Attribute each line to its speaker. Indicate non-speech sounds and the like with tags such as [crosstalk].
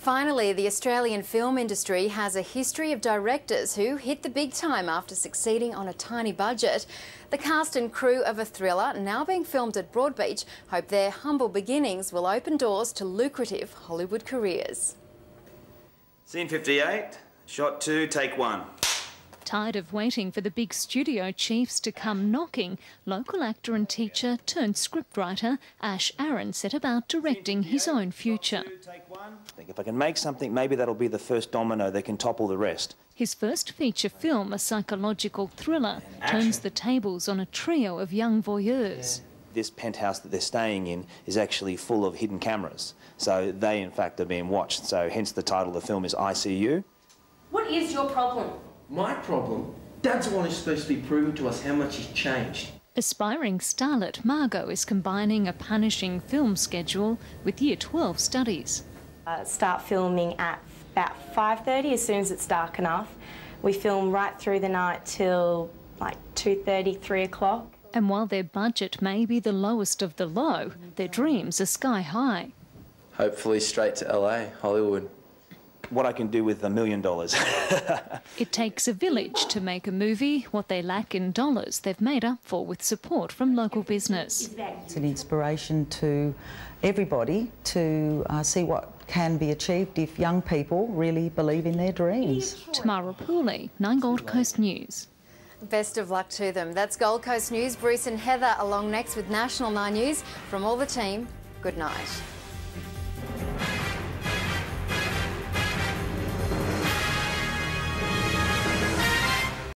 Speaker 1: Finally, the Australian film industry has a history of directors who hit the big time after succeeding on a tiny budget. The cast and crew of a thriller, now being filmed at Broadbeach, hope their humble beginnings will open doors to lucrative Hollywood careers.
Speaker 2: Scene 58, shot two, take one.
Speaker 3: Tired of waiting for the big studio chiefs to come knocking, local actor and teacher turned scriptwriter Aash Aaron set about directing his own future.
Speaker 2: I think if I can make something, maybe that'll be the first domino that can topple the rest.
Speaker 3: His first feature film, a psychological thriller, turns the tables on a trio of young voyeurs.
Speaker 2: This penthouse that they're staying in is actually full of hidden cameras. So they, in fact, are being watched. So hence the title of the film is ICU.
Speaker 4: What is your problem?
Speaker 5: My problem? Dad's the one who's supposed to be proving to us how much he's changed.
Speaker 3: Aspiring starlet Margot is combining a punishing film schedule with Year 12 studies.
Speaker 6: Uh, start filming at about 5.30 as soon as it's dark enough. We film right through the night till like 2.30, 3 o'clock.
Speaker 3: And while their budget may be the lowest of the low, their dreams are sky high.
Speaker 7: Hopefully straight to LA, Hollywood
Speaker 2: what I can do with a million dollars. [laughs]
Speaker 3: it takes a village to make a movie. What they lack in dollars, they've made up for with support from local business.
Speaker 8: It's an inspiration to everybody to uh, see what can be achieved if young people really believe in their dreams.
Speaker 3: Tamara Pooley, 9 Gold Coast News.
Speaker 1: Best of luck to them. That's Gold Coast News. Bruce and Heather along next with National 9 News. From all the team, good night.